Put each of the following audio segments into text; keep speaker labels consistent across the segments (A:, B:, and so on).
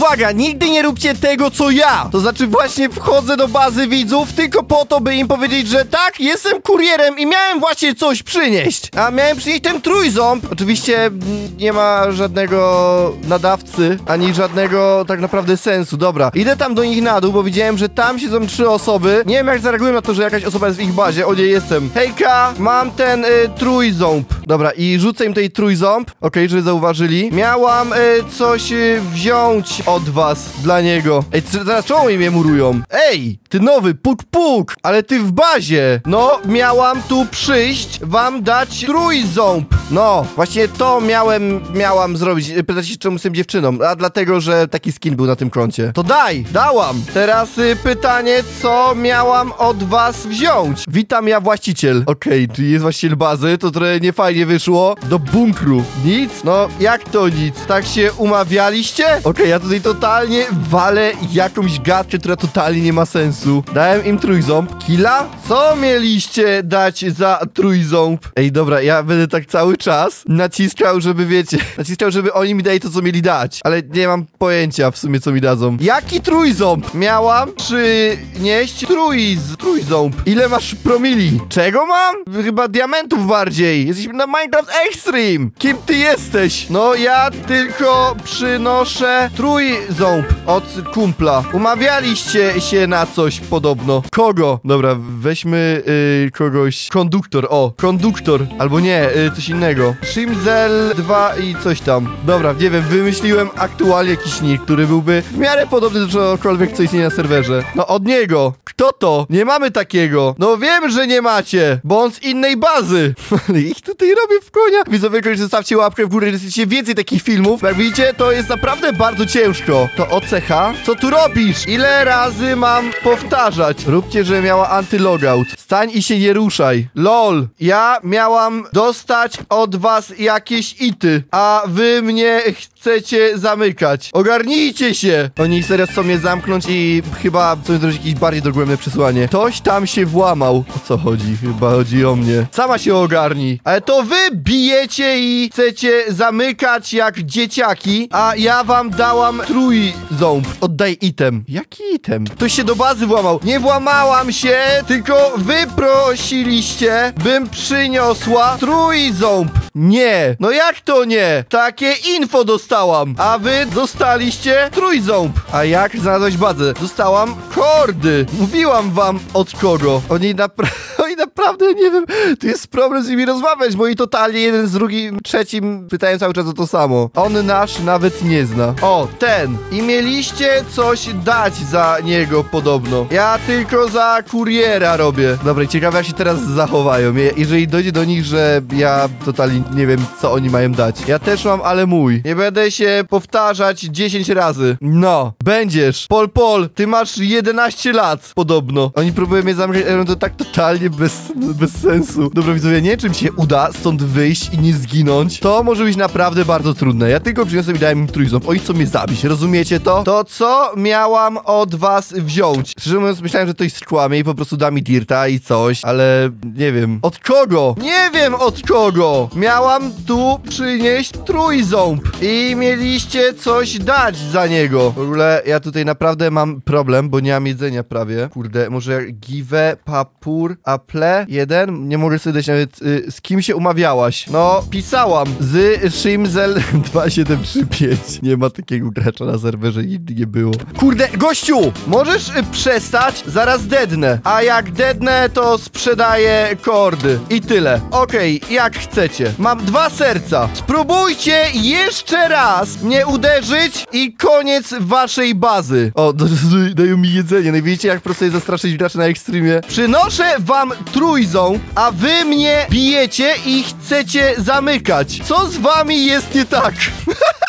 A: uwaga, nigdy nie róbcie tego, co ja. To znaczy właśnie wchodzę do bazy widzów tylko po to, by im powiedzieć, że tak, jestem kurierem i miałem właśnie coś przynieść. A miałem przynieść ten trójząb. Oczywiście mm, nie ma żadnego nadawcy, ani żadnego tak naprawdę sensu. Dobra, idę tam do nich na dół, bo widziałem, że tam siedzą trzy osoby. Nie wiem, jak zareagują na to, że jakaś osoba jest w ich bazie. O nie, jestem. Hejka, mam ten y, trójząb. Dobra, i rzucę im tej trójząb. Okej, że zauważyli. Miałam y, coś y, wziąć od was dla niego. Ej, zaraz czemu mnie murują? Ej, ty nowy, puk puk, ale ty w bazie. No, miałam tu przyjść, wam dać trójząb. No, właśnie to miałem, miałam zrobić. Y, Pytacie czemu jestem dziewczyną? A dlatego, że taki skin był na tym koncie. To daj, dałam. Teraz y, pytanie, co miałam od was wziąć? Witam, ja właściciel. Okej, czyli jest właściciel bazy, to trochę niefajnie wyszło. Do bunkru. Nic? No, jak to nic? Tak się umawialiście? Okej, ja tutaj totalnie walę jakąś gadkę, która totalnie nie ma sensu. Dałem im trójząb. Killa? Co mieliście dać za trójząb? Ej, dobra, ja będę tak cały czas naciskał, żeby wiecie, naciskał, żeby oni mi dali to, co mieli dać. Ale nie mam pojęcia w sumie, co mi dadzą. Jaki trójząb? Miałam przynieść trójz, trójząb. Ile masz promili? Czego mam? Chyba diamentów bardziej. Jesteśmy na Minecraft Extreme. Kim ty jesteś? No, ja tylko przynoszę trójząb od kumpla. Umawialiście się na coś podobno. Kogo? Dobra, weźmy y, kogoś. Konduktor, o, konduktor. Albo nie, y, coś innego. Shimzel 2 i coś tam. Dobra, nie wiem, wymyśliłem aktualnie jakiś nick, który byłby w miarę podobny do czegokolwiek, co istnieje na serwerze. No od niego. Kto to? Nie mamy takiego. No wiem, że nie macie, bo on z innej bazy. Ale ich tutaj robię w konia. Widzowie, koniecznie zostawcie łapkę w górę, jeżeli chcecie więcej takich filmów. Jak widzicie, to jest naprawdę bardzo ciężko. To OCH? Co tu robisz? Ile razy mam powtarzać? Róbcie, że miała antylogout. Stań i się nie ruszaj. LOL. Ja miałam dostać od was jakieś ity, a wy mnie chcecie zamykać. Ogarnijcie się! Oni serio chcą mnie zamknąć i chyba chcą zrobić jakieś bardziej dogłębne przesłanie. Ktoś tam się włamał. O co chodzi? Chyba chodzi o mnie. Sama się ogarnij. Ale to wy bijecie i chcecie zamykać jak dzieciaki, a ja wam dałam trójząb. Oddaj item. Jaki item? Ktoś się do bazy włamał. Nie włamałam się, tylko wy prosiliście, bym przyniosła trójząb. Nie. No jak to nie? Takie info dostałam. A wy dostaliście trójząb. A jak znalazłeś bazę? Dostałam kordy. Mówiłam wam od kogo. Oni naprawdę... Oni naprawdę, nie wiem, tu jest problem z nimi rozmawiać, bo i totalnie jeden z drugim, trzecim pytają cały czas o to samo. On nasz nawet nie zna. O, ten. I mieliście coś dać za niego podobno. Ja tylko za kuriera robię. Dobra, ciekawe jak się teraz zachowają. Je- Jeżeli dojdzie do nich, że ja totalnie nie wiem, co oni mają dać. Ja też mam, ale mój. Nie będę się powtarzać 10 razy. No, będziesz. Pol, Pol, ty masz 11 lat, podobno. Oni próbują mnie zamknąć, ale to tak totalnie bez, bez sensu. Dobra, widzowie, nie wiem, czy mi się uda stąd wyjść i nie zginąć. To może być naprawdę bardzo trudne. Ja tylko przyniosłem i dałem im trójząb. Oni chcą mnie zabić, rozumiecie to? To co miałam od was wziąć? Szczerze mówiąc, myślałem, że ktoś skłamie i po prostu da mi dirta i coś, ale nie wiem. Od kogo? Nie wiem od kogo! Miałam tu przynieść trójząb i mieliście coś dać za niego. W ogóle ja tutaj naprawdę mam problem, bo nie mam jedzenia prawie. Kurde, może give, papur, apple, jeden? Nie mogę sobie dać nawet y, z kim się umawiałaś. No, pisałam z Shimzel 2735. Nie ma takiego gracza na serwerze, nigdy nie było. Kurde, gościu! Możesz y, przestać? Zaraz dednę. A jak dednę, to sprzedaję kordy. I tyle. Okej, jak chcecie. Mam dwa serca. Spróbujcie jeszcze raz mnie uderzyć i koniec waszej bazy. O, d- d- dają mi jedzenie. No i widzicie, jak prosto jest zastraszyć graczy na ekstremie. Przynoszę wam trójząb, a wy mnie bijecie i chcecie zamykać. Co z wami jest nie tak?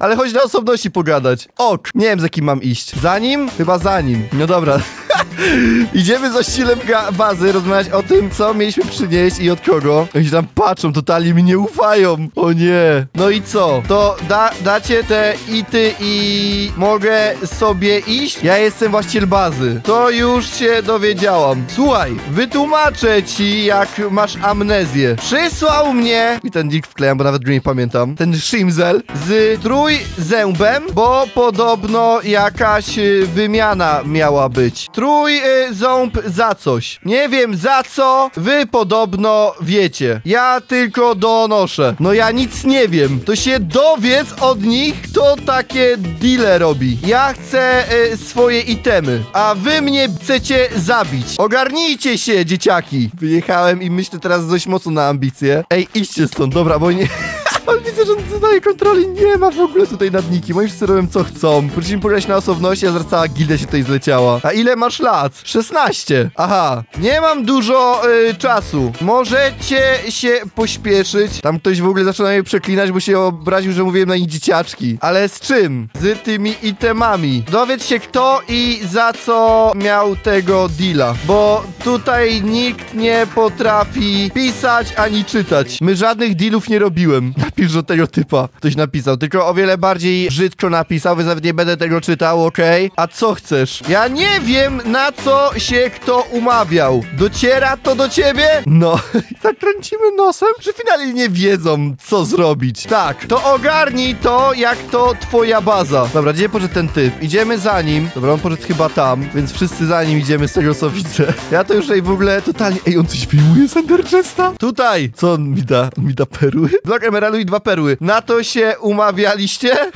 A: Ale chodź na osobności pogadać. Ok, nie wiem za kim mam iść. Za nim? Chyba za nim. No dobra. Idziemy z ościlem ga- bazy rozmawiać o tym, co mieliśmy przynieść i od kogo. Oni tam patrzą, totalnie mi nie ufają. O nie. No i co? To da, dacie te ity i mogę sobie iść? Ja jestem właściciel bazy. To już się dowiedziałam. Słuchaj, wytłumaczę ci, jak masz amnezję. Przysłał mnie, i ten nick wklejam, bo nawet go nie pamiętam, ten Shimzel z trójzębem, bo podobno jakaś wymiana miała być. Trójząb za coś. Nie wiem za co, wy podobno wiecie. Ja tylko donoszę. No ja nic nie wiem. To się dowiedz od nich, kto takie deale robi. Ja chcę y, swoje itemy, a wy mnie chcecie zabić. Ogarnijcie się, dzieciaki. Wyjechałem i myślę teraz dość mocno na ambicje. Ej, idźcie stąd, dobra, bo nie... Ale widzę, że tutaj kontroli nie ma w ogóle tutaj nad nikim. Oni wszyscy robią co chcą. Prosimy pograć na osobności, a zaraz cała gildia się tutaj zleciała. A ile masz lat? 16. Aha. Nie mam dużo y, czasu. Możecie się pośpieszyć. Tam ktoś w ogóle zaczął mnie przeklinać, bo się obraził, że mówiłem na nich dzieciaczki. Ale z czym? Z tymi itemami. Dowiedz się kto i za co miał tego deala. Bo tutaj nikt nie potrafi pisać ani czytać. My żadnych dealów nie robiłem. Napisz do tego typa. Ktoś napisał, tylko o wiele bardziej brzydko napisał, więc nawet nie będę tego czytał, okej? A co chcesz? Ja nie wiem, na co się kto umawiał. Dociera to do ciebie? No, tak kręcimy nosem, że finalnie nie wiedzą, co zrobić. Tak, to ogarnij to, jak to twoja baza. Dobra, gdzie poszedł ten typ? Idziemy za nim. Dobra, on poszedł chyba tam, więc wszyscy za nim idziemy z tego, co widzę. Ja to już tutaj w ogóle totalnie... Ej, on coś wyjmuje z Enderchesta? Tutaj! Co on mi da? On mi da perły? Blok emeraldu i dwa perły. Na to się umawialiście?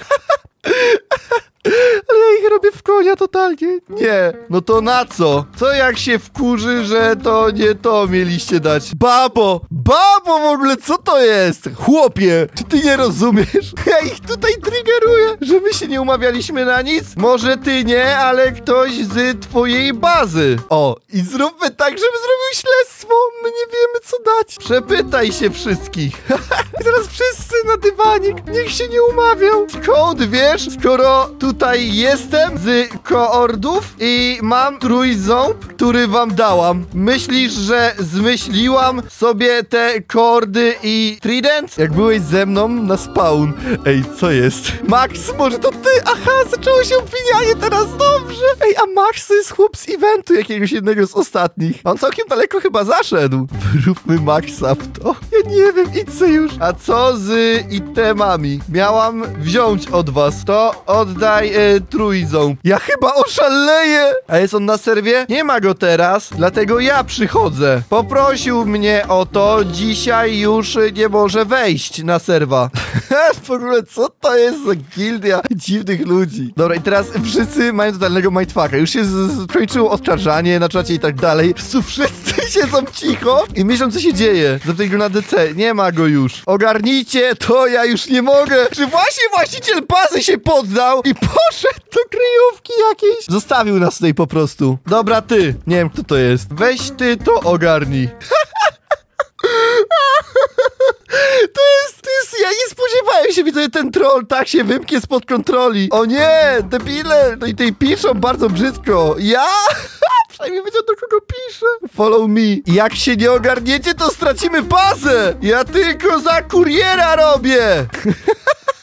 A: Ale ja ich robię w konia totalnie. Nie. No to na co? Co jak się wkurzy, że to nie to mieliście dać? Babo! Babo w ogóle, co to jest? Chłopie, czy ty nie rozumiesz? Ja ich tutaj triggeruję, że my się nie umawialiśmy na nic? Może ty nie, ale ktoś z twojej bazy. O, i zróbmy tak, żeby zrobił śledztwo. My nie wiemy, co dać. Przepytaj się wszystkich. I teraz wszyscy na dywanik. Niech się nie umawiał. Skąd wiesz, skoro tutaj jestem z koordów i mam trójząb, który wam dałam. Myślisz, że zmyśliłam sobie te koordy i trident? Jak byłeś ze mną na spawn. Ej, co jest? Max, może to ty? Aha, zaczęło się obwinianie teraz, dobrze. Ej, a Max to jest chłop z eventu jakiegoś jednego z ostatnich. On całkiem daleko chyba zaszedł. Wyróbmy Maxa w to. Ja nie wiem, idźcie już. A co z itemami? Miałam wziąć od was. To oddaj e, trójząb. Ja chyba oszaleję. A jest on na serwie? Nie ma go teraz, dlatego ja przychodzę. Poprosił mnie o to, dzisiaj już nie może wejść na serwa. w ogóle co to jest za gildia dziwnych ludzi? Dobra, i teraz wszyscy mają totalnego mindfucka. Już się skończyło odczarzanie na czacie i tak dalej. Wszyscy siedzą cicho i myślą, co się dzieje. Zapytaj na DC. Nie ma go już. Ogarnijcie, to ja już nie mogę. Czy właśnie właściciel bazy się poddał i poszedł do kryjówki jakiejś? Zostawił nas tutaj po prostu. Dobra, ty. Nie wiem, kto to jest. Weź ty to ogarnij. To jest, to jest, ja nie spodziewałem się, widzę, ten troll tak się wymknie spod kontroli. O nie, debile, no i tej piszą bardzo brzydko. Ja? Przynajmniej wiedział, do kogo pisze. Follow me. Jak się nie ogarniecie, to stracimy bazę. Ja tylko za kuriera robię.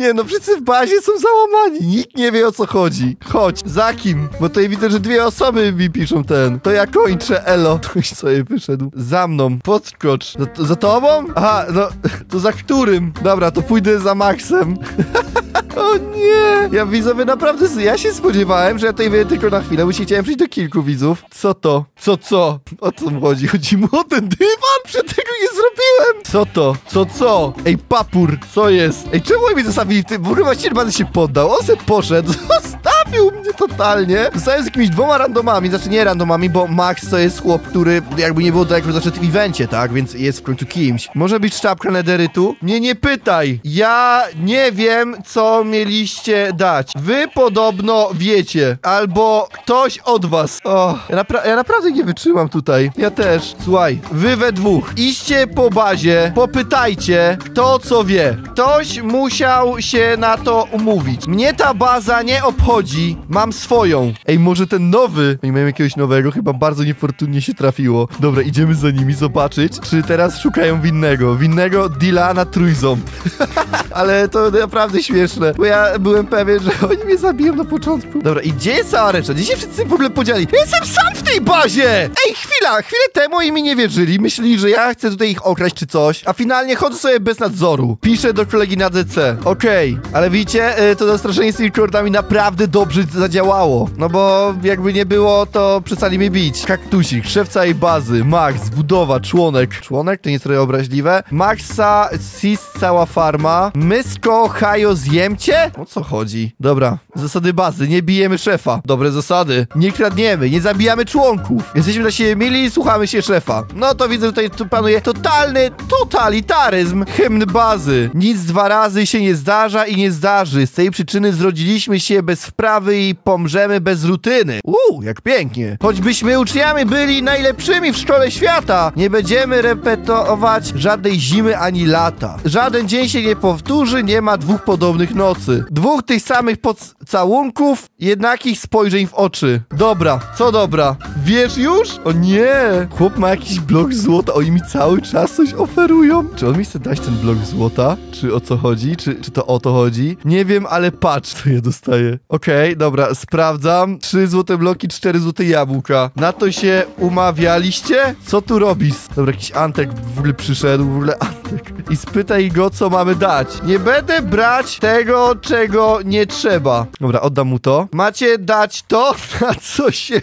A: Nie no, wszyscy w bazie są załamani. Nikt nie wie o co chodzi. Chodź, za kim? Bo tutaj widzę, że dwie osoby mi piszą ten. To ja kończę, elo. Ktoś sobie wyszedł. Za mną, podskocz. Za, za tobą? Aha, no, to za którym? Dobra, to pójdę za Maxem. O nie! Ja widzowie naprawdę, ja się spodziewałem, że ja tutaj wyjdę tylko na chwilę, bo się chciałem przyjść do kilku widzów. Co to? Co co? O co mu chodzi? Chodzi mu o ten dywan? Przed tego nie zrobiłem! Co to? Co co? Ej, papur, co jest? Ej, czemu mi zostawili w tym? W ogóle właściciel bazy się poddał, on se poszedł, zostawił mnie totalnie. Zostałem z jakimiś dwoma randomami, znaczy nie randomami, bo Max to jest chłop, który jakby nie było daleko zawsze w tym evencie, tak? Więc jest w końcu kimś. Może być czapka nederytu? Nie, nie pytaj. Ja nie wiem, co mieliście dać. Wy podobno wiecie. Albo ktoś od was. O, ja, napra ja naprawdę nie wytrzymam tutaj. Ja też. Słuchaj, wy we dwóch. Iście po bazie, popytajcie, kto co wie. Ktoś musiał się na to umówić. Mnie ta baza nie obchodzi. Mam swoją. Ej, może ten nowy? Oni mają jakiegoś nowego, chyba bardzo niefortunnie się trafiło. Dobra, idziemy za nimi zobaczyć, czy teraz szukają winnego. Winnego deala na trójząb. Ale to naprawdę śmieszne, bo ja byłem pewien, że oni mnie zabiją na początku. Dobra, i gdzie jest cała reszta? Gdzie się wszyscy w ogóle podzieli? Ja jestem sam tej bazie! Ej, chwila, chwilę temu oni mi nie wierzyli. Myśleli, że ja chcę tutaj ich okraść czy coś, a finalnie chodzę sobie bez nadzoru. Piszę do kolegi na DC. Okej, ale widzicie, y, to zastraszenie z tymi kordami naprawdę dobrze zadziałało. No bo jakby nie było, to przestali mnie bić. Kaktusik, szef całej bazy, Max, budowa, członek. Członek? To nie trochę obraźliwe. Maxa, Sis, cała farma. Mysko, Hajo, zjemcie? O co chodzi? Dobra, zasady bazy, nie bijemy szefa. Dobre zasady. Nie kradniemy, nie zabijamy członków. Jesteśmy dla siebie mili słuchamy się szefa. No to widzę, że tutaj tu panuje totalny totalitaryzm. Hymn bazy. Nic dwa razy się nie zdarza i nie zdarzy. Z tej przyczyny zrodziliśmy się bez wprawy i pomrzemy bez rutyny. Uuu, jak pięknie. Choćbyśmy uczniami byli najlepszymi w szkole świata, nie będziemy repetować żadnej zimy ani lata. Żaden dzień się nie powtórzy, nie ma dwóch podobnych nocy. Dwóch tych samych pocałunków, jednakich spojrzeń w oczy. Dobra, co dobra? Wiesz już? O nie! Chłop ma jakiś blok złota, oni mi cały czas coś oferują. Czy on mi chce dać ten blok złota? Czy o co chodzi? Czy, czy to o to chodzi? Nie wiem, ale patrz, co ja dostaję. Okej, dobra, sprawdzam. Trzy złote bloki, cztery złote jabłka. Na to się umawialiście? Co tu robisz? Dobra, jakiś Antek w ogóle przyszedł, w ogóle Antek. I spytaj go, co mamy dać. Nie będę brać tego, czego nie trzeba. Dobra, oddam mu to. Macie dać to, na co się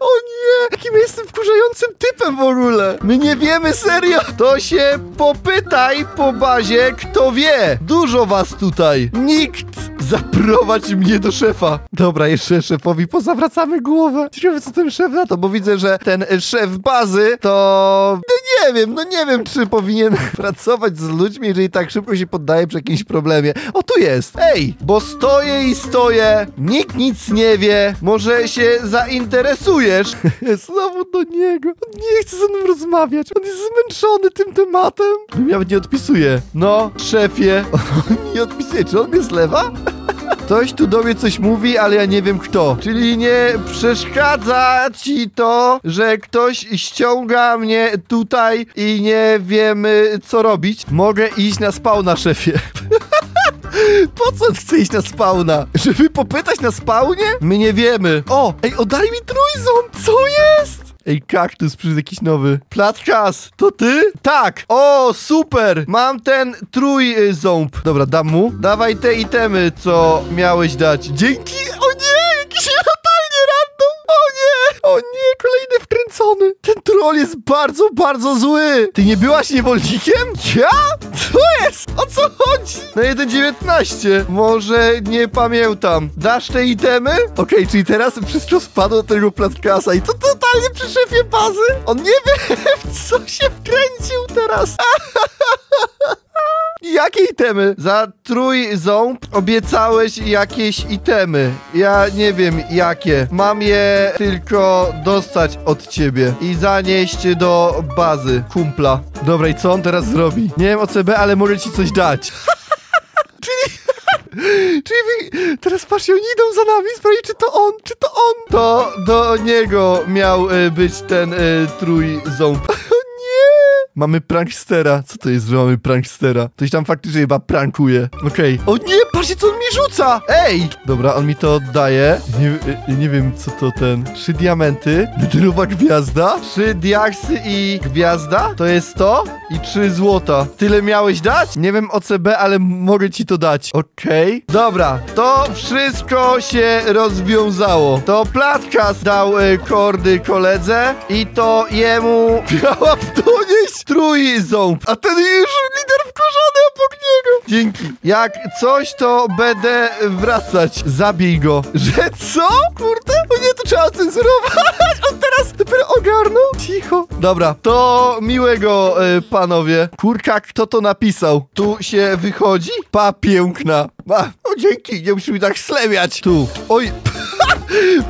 A: O nie, jakim jestem wkurzającym typem w ogóle. My nie wiemy serio. To się popytaj po bazie, kto wie. Dużo was tutaj. Nikt. Zaprowadź mnie do szefa. Dobra, jeszcze szefowi pozawracamy głowę. Ciekawe, co ten szef na to, bo widzę, że ten e, szef bazy to... No nie wiem, no nie wiem, czy powinien pracować z ludźmi, jeżeli tak szybko się poddaje przy jakimś problemie. O, tu jest. Ej, bo stoję i stoję, nikt nic nie wie, może się zainteresujesz. Znowu do niego. On nie chce ze mną rozmawiać. On jest zmęczony tym tematem. Nawet nie odpisuje. No, szefie. On nie odpisuje. Czy on mnie zlewa? Ktoś tu do mnie coś mówi, ale ja nie wiem kto. Czyli nie przeszkadza ci to, że ktoś ściąga mnie tutaj i nie wiemy co robić. Mogę iść na spawna, szefie. Po co chce iść na spawna? Żeby popytać na spawnie? My nie wiemy. O, ej, oddaj mi trójząb! Co jest? Ej, kaktus, przyszedł jakiś nowy. Platkas, to ty? Tak. O, super. Mam ten trójząb. Dobra, dam mu. Dawaj te itemy, co miałeś dać. Dzięki. O nie, jakiś totalnie random. O nie. O nie, kolejny Ten troll jest bardzo, bardzo zły. Ty nie byłaś niewolnikiem? Ja? Co jest? O co chodzi? Na 1.19. Może nie pamiętam. Dasz te itemy? Okej, czyli teraz wszystko spadło do tego platkasa i to totalnie przy szefie bazy. On nie wie, w co się wkręcił teraz. Jakie itemy? Za trójząb obiecałeś jakieś itemy. Ja nie wiem jakie. Mam je tylko dostać od ciebie i zanieść do bazy kumpla. Dobra, i co on teraz zrobi? Nie wiem o CB, ale mogę ci coś dać. Czyli... Czyli wy... teraz patrzcie, oni idą za nami, sprawdzić czy to on, czy to on. To do niego miał y, być ten y, trójząb. Mamy prankstera. Co to jest, że mamy prankstera? Ktoś tam faktycznie chyba prankuje. Okej. O nie, patrzcie co on mi rzuca! Ej! Dobra, on mi to oddaje. Nie, y, nie wiem co to ten. Trzy diamenty. Neterowa gwiazda. Trzy diaksy i gwiazda. To jest to. I trzy złota. Tyle miałeś dać? Nie wiem o CB, ale mogę ci to dać. Okej. Dobra, to wszystko się rozwiązało. To Platkas dał y, kordy koledze i to jemu miała donieść trójząb. A ten już lider wkurzony obok niego. Dzięki. Jak coś, to będę wracać. Zabij go. Że co? Kurde? O nie, to trzeba cenzurować. On teraz dopiero ogarnął. Cicho. Dobra, to miłego, y, panowie. Kurka, kto to napisał? Tu się wychodzi? Pa, piękna. A, o dzięki, nie musisz mi tak slemiać. Tu. Oj.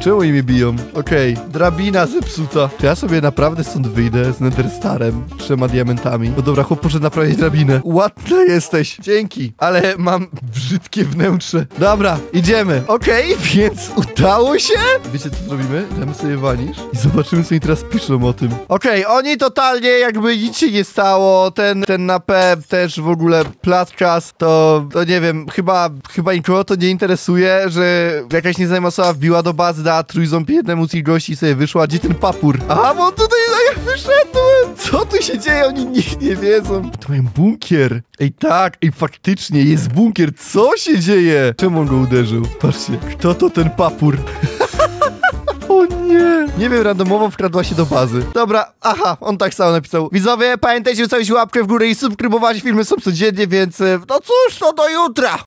A: Czemu mnie biją? Okej, drabina zepsuta. Czy ja sobie naprawdę stąd wyjdę z Netherstarem, trzema diamentami? No dobra, chłop poszedł naprawiać drabinę. Ładna jesteś, dzięki. Ale mam brzydkie wnętrze. Dobra, idziemy. Okej, więc udało się? Wiecie co zrobimy? Damy sobie wanisz i zobaczymy co oni teraz piszą o tym. Okej, oni totalnie jakby nic się nie stało. Ten, ten na też w ogóle platkas, to, to nie wiem, chyba, chyba nikogo to nie interesuje, że jakaś nieznajoma osoba wbiła do bazy, dała trójząb jednemu z ich gości i sobie wyszła. Gdzie ten papur? A, bo tutaj tak wyszedłem! Co tu się dzieje? Oni nikt nie wiedzą. To mają bunkier. Ej, tak, ej, faktycznie, jest bunkier. Co się dzieje? Czemu on go uderzył? Patrzcie, kto to ten papur? O nie! Nie wiem, randomowo wkradła się do bazy. Dobra, aha, on tak samo napisał. Widzowie, pamiętajcie zostawić łapkę w górę i subskrybować. Filmy są codziennie, więc e, no cóż, to do jutra!